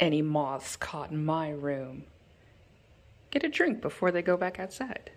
any moths caught in my room. Get a drink before they go back outside.